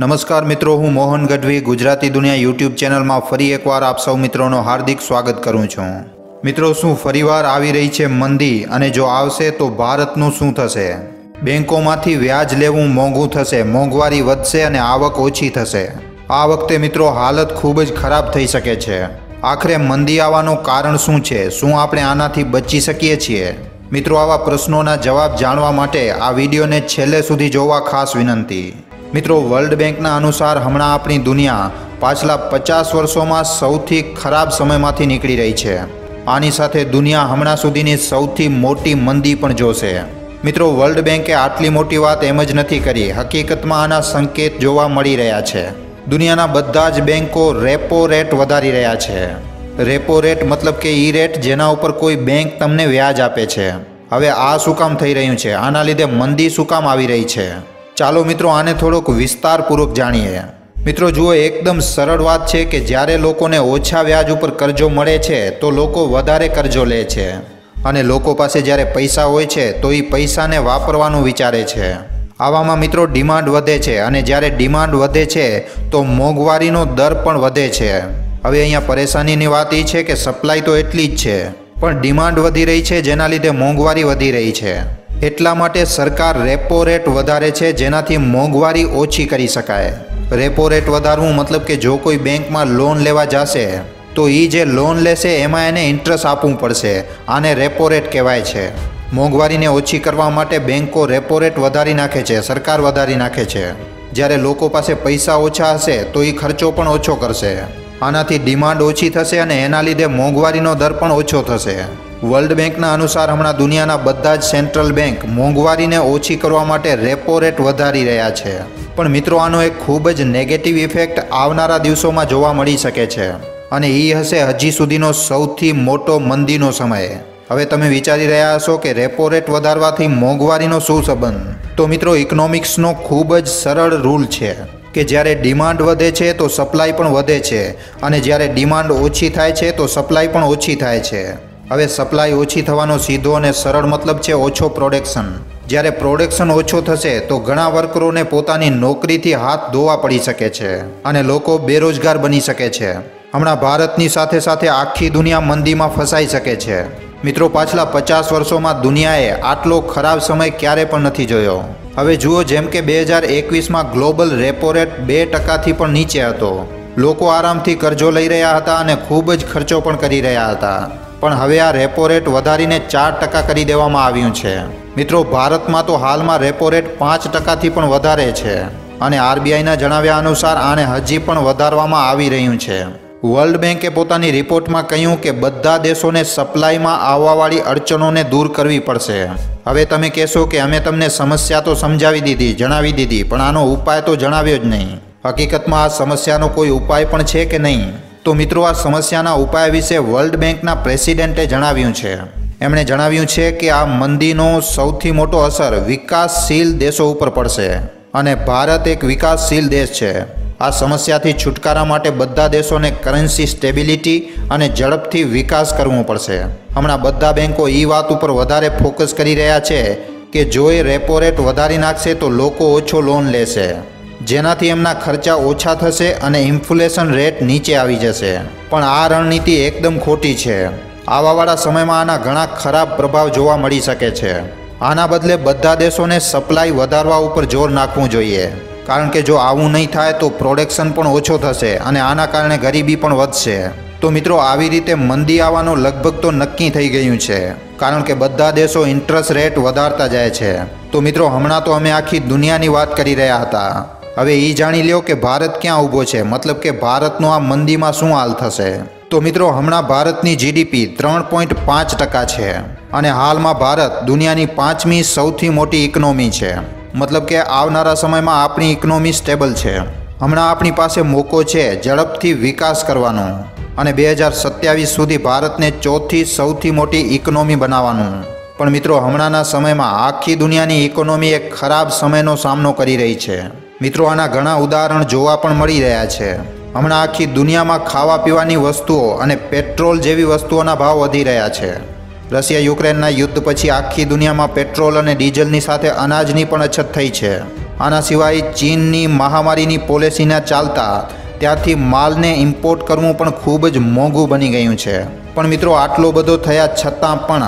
નમસ્કાર મિત્રો, હું મોહન ગઢવી, ગુજરાતી દુનિયા યુટ્યુબ ચેનલમાં ફરી એકવાર આપ સૌ મિત્રોનો હાર્દિક સ્વાગત કરું છું. મિત્રો, શું ફરીવાર આવી રહી છે મંદી અને જો આવશે તો ભારતનું શું થશે? બેંકોમાંથી વ્યાજ લેવું મોંઘું થશે, મોંઘવારી વધશે અને આવક ઓછી થશે. આ વખતે મિત્રો, હાલત ખૂબ જ ખરાબ થઈ શકે છે. આખરે મંદી આવવાનું કારણ શું છે? શું આપણે આનાથી બચી શકીએ છીએ? મિત્રો, આવા પ્રશ્નોના જવાબ જાણવા માટે આ વિડીયોને છેલ્લે સુધી જોવા ખાસ વિનંતી. મિત્રો વર્લ્ડ બેંકના અનુસાર હમણાં આપણી દુનિયા પાછલા પચાસ વર્ષોમાં સૌથી ખરાબ સમયમાંથી નીકળી રહી છે. આની સાથે દુનિયા હમણાં સુધીની સૌથી મોટી મંદી પણ જોશે. મિત્રો વર્લ્ડ બેંકે આટલી મોટી વાત એમ જ નથી કરી. હકીકતમાં આના સંકેત જોવા મળી રહ્યા છે. દુનિયાના બધા જ બેન્કો રેપો રેટ વધારી રહ્યા છે. રેપો રેટ મતલબ કે ઈ રેટ જેના ઉપર કોઈ બેંક તમને વ્યાજ આપે છે. હવે આ શું કામ થઈ રહ્યું છે? આના લીધે મંદી શું કામ આવી રહી છે? ચાલો મિત્રો આને થોડોક વિસ્તારપૂર્વક જાણીએ. મિત્રો જુઓ, એકદમ સરળ વાત છે કે જ્યારે લોકોને ઓછા વ્યાજ ઉપર કરજો મળે છે, તો લોકો વધારે કરજો લે છે. અને લોકો પાસે જ્યારે પૈસા હોય છે, તો એ પૈસાને વાપરવાનું વિચારે છે. આવામાં મિત્રો ડિમાન્ડ વધે છે અને જ્યારે ડિમાન્ડ વધે છે, તો મોંઘવારીનો દર પણ વધે છે. હવે અહીંયા પરેશાનીની વાત એ છે કે સપ્લાય તો એટલી જ છે, પણ ડિમાન્ડ વધી રહી છે, જેના લીધે મોંઘવારી વધી રહી છે. એટલા માટે સરકાર રેપો રેટ વધારે છે, જેનાથી મોંઘવારી ઓછી કરી શકાય. રેપો રેટ વધારવું મતલબ કે જો કોઈ બેંકમાં લોન લેવા જશે, તો એ જે લોન લેશે એમાં એને ઇન્ટરેસ્ટ આપવું પડશે. આને રેપો રેટ કહેવાય છે. મોંઘવારીને ઓછી કરવા માટે બેંકો રેપો રેટ વધારી નાખે છે, સરકાર વધારી નાખે છે. જ્યારે લોકો પાસે પૈસા ઓછા હશે, તો એ ખર્ચો પણ ઓછો કરશે. આનાથી ડિમાન્ડ ઓછી થશે અને એના લીધે મોંઘવારીનો દર પણ ઓછો થશે. વર્લ્ડ બેંકના અનુસાર હમણાં દુનિયાના બધા જ સેન્ટ્રલ બેંક મોંઘવારીને ઓછી કરવા માટે રેપો રેટ વધારી રહ્યા છે. પણ મિત્રો, આનો એક ખૂબ જ નેગેટિવ ઇફેક્ટ આવનારા દિવસોમાં જોવા મળી શકે છે. અને એ હશે હજી સુધીનો સૌથી મોટો મંદીનો સમય. હવે તમે વિચારી રહ્યા હશો કે રેપો રેટ વધારવાથી મોંઘવારીનો શું સંબંધ? તો મિત્રો ઇકોનોમિક્સનો ખૂબ જ સરળ રૂલ છે કે જ્યારે ડિમાન્ડ વધે છે તો સપ્લાય પણ વધે છે. અને જ્યારે ડિમાન્ડ ઓછી થાય છે તો સપ્લાય પણ ઓછી થાય છે. હવે સપ્લાય ઓછી થવાનો સીધો અને સરળ મતલબ છે ઓછો પ્રોડક્શન જ્યારે પ્રોડક્શન ઓછો થશે, તો ઘણા વર્કરોને પોતાની નોકરીથી હાથ ધોવા પડી શકે છે અને લોકો બેરોજગાર બની શકે છે. હમણાં ભારતની સાથે સાથે આખી દુનિયા મંદીમાં ફસાઈ શકે છે. મિત્રો, પાછલા પચાસ વર્ષોમાં દુનિયાએ આટલો ખરાબ સમય ક્યારે પણ નથી જોયો. હવે જુઓ, જેમ કે બે હજાર એકવીસમાં ગ્લોબલ રેપો રેટ બે ટકાથી પણ નીચે હતો. લોકો આરામથી કરજો લઈ રહ્યા હતા અને ખૂબ જ ખર્ચો પણ કરી રહ્યા હતા. પણ હવે આ રેપો રેટ વધારીને ચાર ટકા કરી દેવામાં આવ્યું છે. મિત્રો, ભારતમાં તો હાલમાં રેપો રેટ પાંચ ટકાથી પણ વધારે છે અને આરબીઆઈના જણાવ્યા અનુસાર આને હજી પણ વધારવામાં આવી રહ્યું છે. વર્લ્ડ બેંકે પોતાની રિપોર્ટમાં કહ્યું કે બધા દેશોને સપ્લાયમાં આવવાવાળી અડચણોને દૂર કરવી પડશે. હવે તમે કહેશો કે અમે તમને સમસ્યા તો સમજાવી દીધી, જણાવી દીધી, પણ આનો ઉપાય તો જણાવ્યો જ નહીં. હકીકતમાં આ સમસ્યાનો કોઈ ઉપાય પણ છે કે નહીં? તો મિત્રો, આ સમસ્યાના ઉપાય વિશે વર્લ્ડ બેંકના પ્રેસિડેન્ટે જણાવ્યું છે. એમણે જણાવ્યું છે કે આ મંદીનો સૌથી મોટો અસર વિકાસશીલ દેશો ઉપર પડશે અને ભારત એક વિકાસશીલ દેશ છે. આ સમસ્યાથી છુટકારા માટે બધા દેશોને કરન્સી સ્ટેબિલિટી અને ઝડપથી વિકાસ કરવો પડશે. હમણાં બધા બેન્કો એ વાત ઉપર વધારે ફોકસ કરી રહ્યા છે કે જો એ રેપો રેટ વધારી નાખશે તો લોકો ઓછો લોન લેશે. જેનાથી એમના ખર્ચા ઓછા થશે અને ઇન્ફ્લેશન રેટ નીચે આવી જશે. પણ આ રણનીતિ એકદમ ખોટી છે. આવાવાળા સમયમાં આના ઘણા ખરાબ પ્રભાવ જોવા મળી શકે છે. આના બદલે બધા દેશોને સપ્લાય વધારવા ઉપર જોર નાખવું જોઈએ. કારણ કે જો આવું નહીં થાય તો પ્રોડક્શન પણ ઓછો થશે અને આના કારણે ગરીબી પણ વધશે. તો મિત્રો, આવી રીતે મંદી આવવાનો લગભગ તો નક્કી થઈ ગયું છે. કારણ કે બધા દેશો ઇન્ટરેસ્ટ રેટ વધારતા જાય છે. તો મિત્રો, હમણાં તો અમે આખી દુનિયાની વાત કરી રહ્યા હતા. હવે એ જાણી લ્યો કે ભારત ક્યાં ઊભો છે. મતલબ કે ભારતનો આ મંદીમાં શું હાલ થશે? તો મિત્રો, હમણાં ભારતની જીડીપી ત્રણ પોઈન્ટ પાંચ ટકા છે અને હાલમાં ભારત દુનિયાની પાંચમી સૌથી મોટી ઇકોનોમી છે. મતલબ કે આવનારા સમયમાં આપણી ઇકોનોમી સ્ટેબલ છે. હમણાં આપણી પાસે મોકો છે ઝડપથી વિકાસ કરવાનો અને બે હજાર સત્યાવીસ સુધી ભારતને ચોથી સૌથી મોટી ઇકોનોમી બનાવવાનું. પણ મિત્રો, હમણાંના સમયમાં આખી દુનિયાની ઇકોનોમી એક ખરાબ સમયનો સામનો કરી રહી છે. મિત્રો, આના ઘણા ઉદાહરણ જોવા પણ મળી રહ્યા છે. હમણાં આખી દુનિયામાં ખાવા પીવાની વસ્તુઓ અને પેટ્રોલ જેવી વસ્તુઓના ભાવ વધી રહ્યા છે. રશિયા યુક્રેનના યુદ્ધ પછી આખી દુનિયામાં પેટ્રોલ અને ડીઝલની સાથે અનાજની પણ અછત થઈ છે. આના સિવાય ચીનની મહામારીની પોલિસીના ચાલતા ત્યાંથી માલને ઇમ્પોર્ટ કરવું પણ ખૂબ જ મોંઘું બની ગયું છે. પણ મિત્રો, આટલો બધો થયા છતાં પણ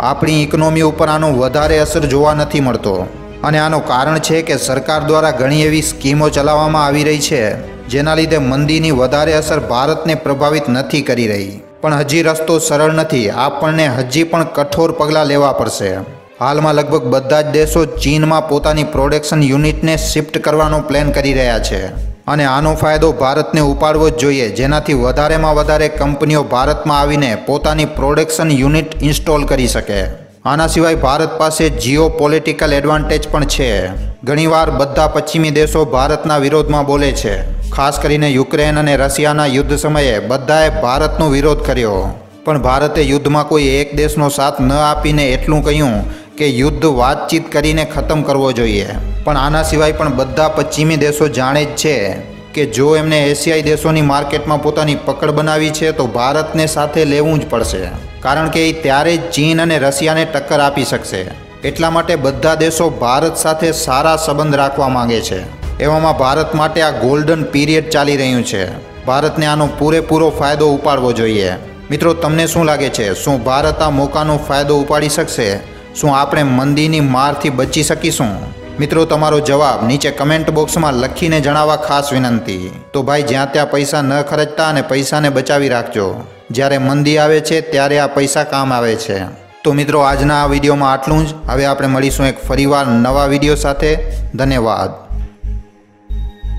આપણી ઇકોનોમી ઉપર આનો વધારે અસર જોવા નથી મળતો. અને આનું કારણ છે કે સરકાર દ્વારા ઘણી એવી સ્કીમો ચલાવવામાં આવી રહી છે, જેના લીધે મંદીની વધારે અસર ભારતને પ્રભાવિત નથી કરી રહી. પણ હજી રસ્તો સરળ નથી, આપણને હજી પણ કઠોર પગલાં લેવા પડશે. હાલમાં લગભગ બધા જ દેશો ચીનમાં પોતાની પ્રોડક્શન યુનિટને શિફ્ટ કરવાનો પ્લાન કરી રહ્યા છે. અને આનો ફાયદો ભારતને ઉપાડવો જ જોઈએ, જેનાથી વધારેમાં વધારે કંપનીઓ ભારતમાં આવીને પોતાની પ્રોડક્શન યુનિટ ઇન્સ્ટોલ કરી શકે. આના સિવાય ભારત પાસે જીઓ પોલિટિકલ એડવાન્ટેજ પણ છે. ઘણીવાર બધા પશ્ચિમી દેશો ભારતના વિરોધમાં બોલે છે. ખાસ કરીને યુક્રેન અને રશિયાના યુદ્ધ સમયે બધાએ ભારતનો વિરોધ કર્યો. પણ ભારતે યુદ્ધમાં કોઈ એક દેશનો સાથ ન આપીને એટલું કહ્યું કે યુદ્ધ વાતચીત કરીને ખતમ કરવો જોઈએ. પણ આના સિવાય પણ બધા પશ્ચિમી દેશો જાણે જ છે કે જો એમને એશિયાઈ દેશોની માર્કેટમાં પોતાની પકડ બનાવી છે, તો ભારતને સાથે લેવું જ પડશે. કારણ કે એ ત્યારે જ ચીન અને રશિયાને ટક્કર આપી શકશે. એટલા માટે બધા દેશો ભારત સાથે સારા સંબંધ રાખવા માંગે છે. એવામાં ભારત માટે આ ગોલ્ડન પીરિયડ ચાલી રહ્યું છે. ભારતને આનો પૂરેપૂરો ફાયદો ઉપાડવો જોઈએ. મિત્રો, તમને શું લાગે છે? શું ભારત આ મોકાનો ફાયદો ઉપાડી શકશે? શું આપણે મંદીની મારથી બચી શકીશું? મિત્રો, તમારો જવાબ નીચે કમેન્ટ બોક્સમાં લખીને જણાવવા ખાસ વિનંતી. તો ભાઈ, જ્યાં ત્યાં પૈસા ન ખર્ચતા અને પૈસાને બચાવી રાખજો. જ્યારે મંદી આવે છે, ત્યારે આ પૈસા કામ આવે છે. તો મિત્રો, આજના આ વિડીયોમાં આટલું જ. હવે આપણે મળીશું એક ફરીવાર નવા વીડિયો સાથે. ધન્યવાદ.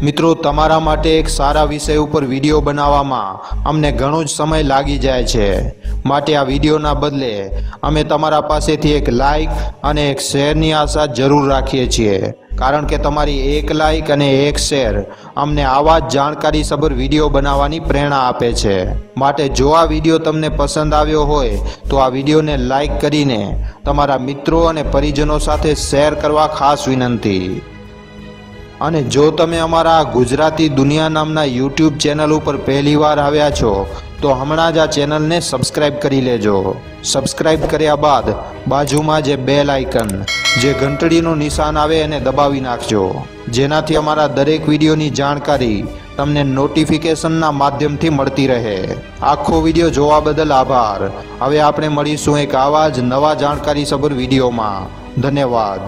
મિત્રો, તમારા માટે એક સારા વિષય ઉપર વીડિયો બનાવવામાં અમને ઘણો જ સમય લાગી જાય છે. માટે આ વિડીયોના બદલે અમે તમારા પાસેથી એક લાઇક અને એક શેરની આશા જરૂર રાખીએ છીએ. કારણ કે તમારી એક લાઇક અને એક શેર અમને આવા જ જાણકારીસભર વીડિયો બનાવવાની પ્રેરણા આપે છે. માટે જો આ વીડિયો તમને પસંદ આવ્યો હોય, તો આ વિડીયોને લાઇક કરીને તમારા મિત્રો અને પરિજનો સાથે શેર કરવા ખાસ વિનંતી. અને જો તમે અમારા ગુજરાતી દુનિયા નામના યુટ્યુબ ચેનલ ઉપર પહેલીવાર આવ્યા છો, તો હમણાં જ આ ચેનલને સબસ્ક્રાઇબ કરી લેજો. સબસ્ક્રાઇબ કર્યા બાદ બાજુમાં જે બેલ આઇકન, જે ઘંટડીનું નિશાન આવે એને દબાવી નાખજો. જેનાથી અમારા દરેક વિડીયોની જાણકારી તમને નોટિફિકેશનના માધ્યમથી મળતી રહે. આખો વીડિયો જોવા બદલ આભાર. હવે આપણે મળીશું એક આવા જ નવા જાણકારી સભર વિડીયોમાં. ધન્યવાદ.